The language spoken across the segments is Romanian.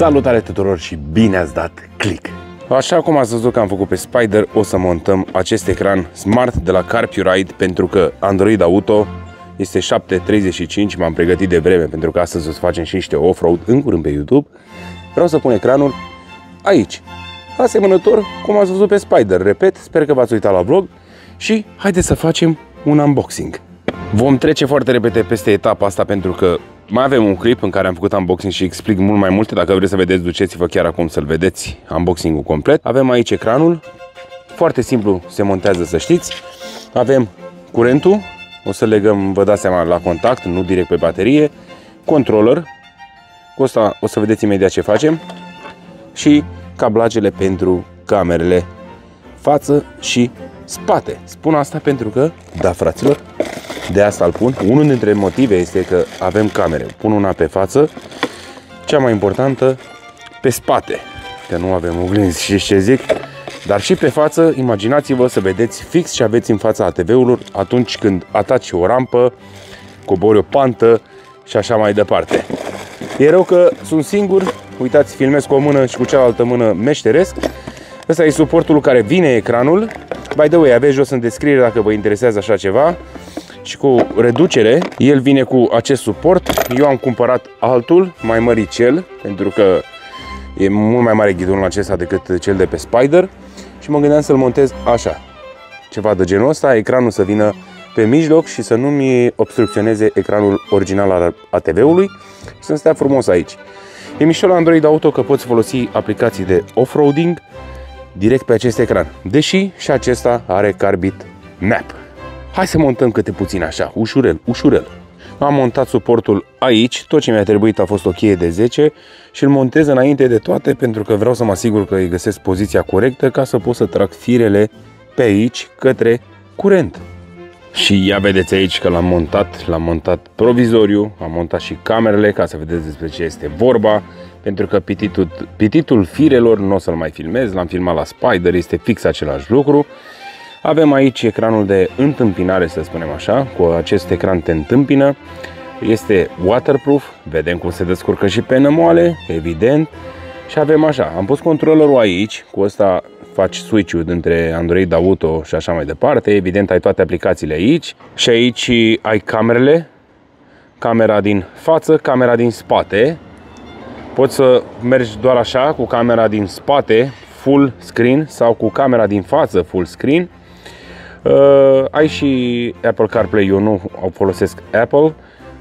Salutare tuturor și bine ați dat click! Așa cum ați văzut că am făcut pe Spider, o să montăm acest ecran smart de la CarPuride pentru că Android Auto este 7.35, m-am pregătit de vreme pentru că astăzi o să facem și niște off-road în curând pe YouTube. Vreau să pun ecranul aici, asemănător cum ați văzut pe Spider. Repet, sper că v-ați uitat la vlog și haideți să facem un unboxing. Vom trece foarte repede peste etapa asta pentru că mai avem un clip în care am făcut unboxing și explic mult mai multe. Dacă vreți să vedeți, duceți-vă chiar acum să-l vedeți, unboxing-ul complet. Avem aici ecranul, foarte simplu se montează să știți. Avem curentul, o să legăm, vă dați seama, la contact, nu direct pe baterie. Controller, cu asta o să vedeți imediat ce facem. Și cablajele pentru camerele față și spate. Spun asta pentru că, da fraților, de asta îl pun. Unul dintre motive este că avem camere. Pun una pe față, cea mai importantă pe spate, că nu avem oglinzi și ce zic. Dar și pe față, imaginați-vă să vedeți fix ce aveți în fața ATV-urilor atunci când ataci o rampă, cobori o pantă și așa mai departe. E rău că sunt singur, uitați, filmez cu o mână și cu cealaltă mână meșteresc. Ăsta e suportul care vine ecranul. By the way, aveți jos în descriere dacă vă interesează așa ceva și cu reducere. El vine cu acest suport. Eu am cumpărat altul, mai măricel, pentru că e mult mai mare ghidonul acesta decât cel de pe Spider și mă gândeam să-l montez așa. Ceva de genul ăsta, ecranul să vină pe mijloc și să nu-mi obstrucționeze ecranul original al ATV-ului și să stea frumos aici. E mișto la Android Auto că poți folosi aplicații de off-roading direct pe acest ecran, deși și acesta are Carbit Map. Hai să montăm câte puțin așa, ușurel, ușurel. Am montat suportul aici, tot ce mi-a trebuit a fost o cheie de 10 și îl montez înainte de toate pentru că vreau să mă asigur că îi găsesc poziția corectă ca să pot să trag firele pe aici către curent. Și ia vedeți aici că l-am montat, l-am montat provizoriu, am montat și camerele ca să vedeți despre ce este vorba, pentru că pititul, pititul firelor nu o să-l mai filmez, l-am filmat la Spider, este fix același lucru. Avem aici ecranul de întâmpinare, să spunem așa, cu acest ecran te întâmpină. Este waterproof, vedem cum se descurcă și pe nămoale, evident. Și avem așa, am pus controllerul aici, cu asta faci switch-ul dintre Android Auto și așa mai departe. Evident, ai toate aplicațiile aici. Și aici ai camerele, camera din față, camera din spate. Poți să mergi doar așa, cu camera din spate, full screen, sau cu camera din față, full screen. Uh, ai și Apple CarPlay, eu nu folosesc Apple,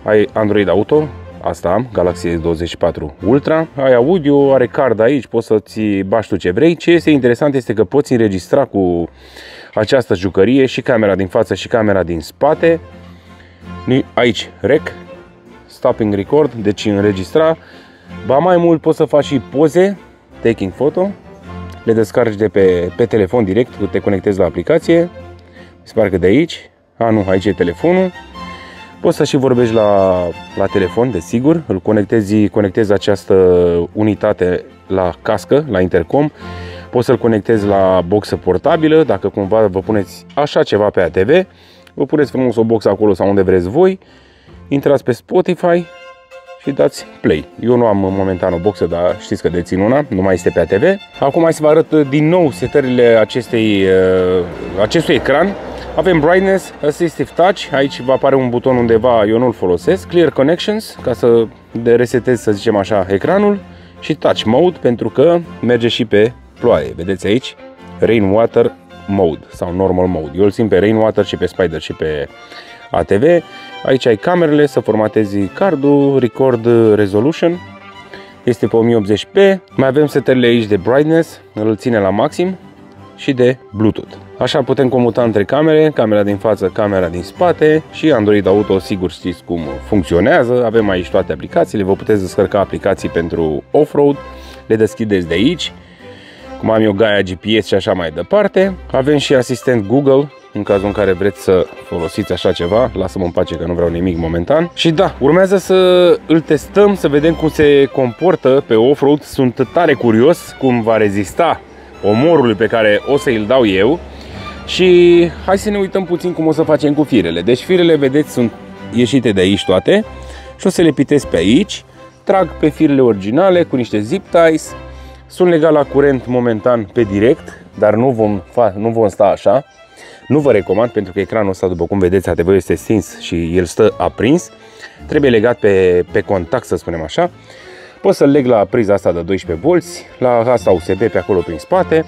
ai Android Auto, asta am, Galaxy S24 Ultra, ai audio, are card aici, poți să-ți bași tu ce vrei. Ce este interesant este că poți înregistra cu această jucărie și camera din față și camera din spate. Aici, rec, stopping record, deci înregistra. Ba mai mult poți să faci și poze, taking photo, le descarci de pe, pe telefon direct, te conectezi la aplicație, se pare că de aici. A, nu, aici e telefonul. Poți să și vorbești la, la telefon, desigur. Îl conectezi, conectezi această unitate la cască, la intercom. Poți să-l conectezi la boxă portabilă, dacă cumva vă puneți așa ceva pe ATV. Vă puneți frumos o boxă acolo sau unde vreți voi. Intrați pe Spotify, și dați play. Eu nu am momentan o boxă, dar știți că dețin una, nu mai este pe ATV. Acum hai să vă arăt din nou setările acestei, uh, acestui ecran. Avem Brightness, Assistive Touch, aici va apare un buton undeva, eu nu-l folosesc, Clear Connections, ca să resetez, să zicem așa, ecranul și Touch Mode, pentru că merge și pe ploaie, vedeți aici, Rainwater Mode sau Normal Mode. Eu îl simt pe Rainwater și pe Spider și pe ATV. Aici ai camerele, să formatezi cardul, Record Resolution, este pe 1080p. Mai avem setările aici de Brightness, îl ține la maxim și de Bluetooth. Așa putem comuta între camere, camera din față, camera din spate și Android Auto, sigur știți cum funcționează. Avem aici toate aplicațiile, vă puteți descărca aplicații pentru off-road, le deschideți de aici, cum am eu Gaia GPS și așa mai departe. Avem și asistent Google, în cazul în care vreți să folosiți așa ceva, lasă-mă în pace că nu vreau nimic momentan. Și da, urmează să îl testăm, să vedem cum se comportă pe off-road. Sunt tare curios cum va rezista omorului pe care o să îl dau eu. Și hai să ne uităm puțin cum o să facem cu firele. Deci firele, vedeți, sunt ieșite de aici toate și o să le pitesc pe aici. trag pe firele originale cu niște zip ties. Sunt legat la curent momentan pe direct, dar nu vom, fa- nu vom sta așa. Nu vă recomand pentru că ecranul ăsta, după cum vedeți, ATV este stins și el stă aprins. Trebuie legat pe, pe contact, să spunem așa. Pot să-l leg la priza asta de 12 V, la asta USB pe acolo prin spate.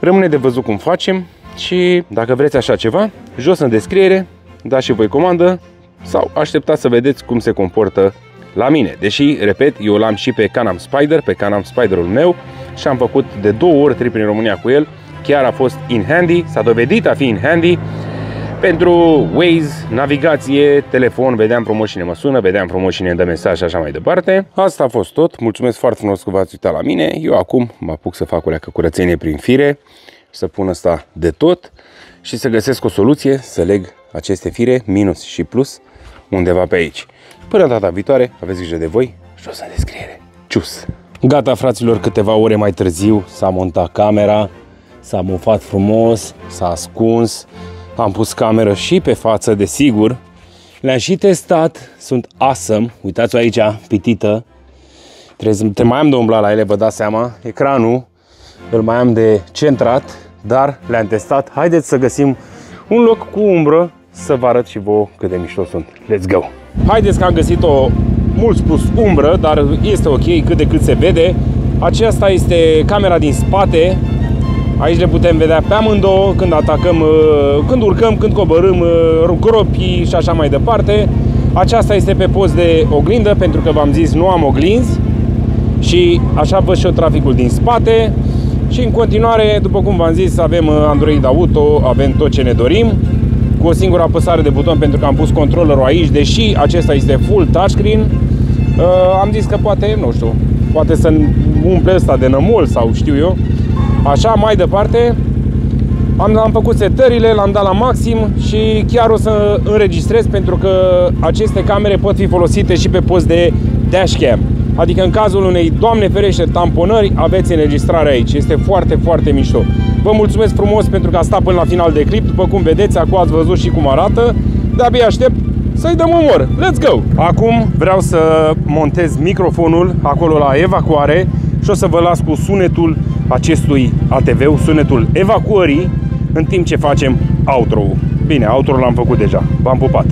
Rămâne de văzut cum facem și dacă vreți așa ceva, jos în descriere, dați și voi comandă sau așteptați să vedeți cum se comportă la mine. Deși, repet, eu l-am și pe Canam Spider, pe Canam Spiderul meu și am făcut de două ori trip în România cu el. Chiar a fost in handy, s-a dovedit a fi in handy pentru Waze, navigație, telefon, vedeam promoșine mă sună, vedeam promoșine îmi dă mesaj și așa mai departe. Asta a fost tot, mulțumesc foarte frumos că v-ați uitat la mine. Eu acum mă apuc să fac o leacă curățenie prin fire, să pun asta de tot și să găsesc o soluție să leg aceste fire, minus și plus, undeva pe aici. Până data viitoare, aveți grijă de voi, jos în descriere. Cius! Gata, fraților, câteva ore mai târziu s-a montat camera, s-a mufat frumos, s-a ascuns, am pus cameră și pe față, desigur. Le-am și testat, sunt awesome. Uitați-o aici, pitită. Trebuie, te mai am de umblat la ele, vă dați seama. Ecranul îl mai am de centrat, dar le-am testat. Haideți să găsim un loc cu umbră să vă arăt și vouă cât de mișto sunt. Let's go! Haideți că am găsit o mult spus umbră, dar este ok cât de cât se vede. Aceasta este camera din spate. Aici le putem vedea pe amândouă când atacăm, uh, când urcăm, când coborâm uh, gropii și așa mai departe. Aceasta este pe post de oglindă, pentru că v-am zis nu am oglinzi și așa văd și eu traficul din spate. Și în continuare, după cum v-am zis, avem uh, Android Auto, avem tot ce ne dorim cu o singură apăsare de buton pentru că am pus controllerul aici, deși acesta este full touchscreen. Uh, am zis că poate, nu știu, poate să umple ăsta de nămol sau știu eu. Așa, mai departe, am, am făcut setările, l-am dat la maxim și chiar o să înregistrez pentru că aceste camere pot fi folosite și pe post de dashcam. Adică în cazul unei, Doamne ferește, tamponări, aveți înregistrare aici. Este foarte, foarte mișto. Vă mulțumesc frumos pentru că a stat până la final de clip. După cum vedeți, acum ați văzut și cum arată. De-abia aștept să-i dăm umor. Let's go! Acum vreau să montez microfonul acolo la evacuare și o să vă las cu sunetul acestui ATV, sunetul evacuării, în timp ce facem outro-ul. Bine, outro l-am făcut deja. V-am pupat!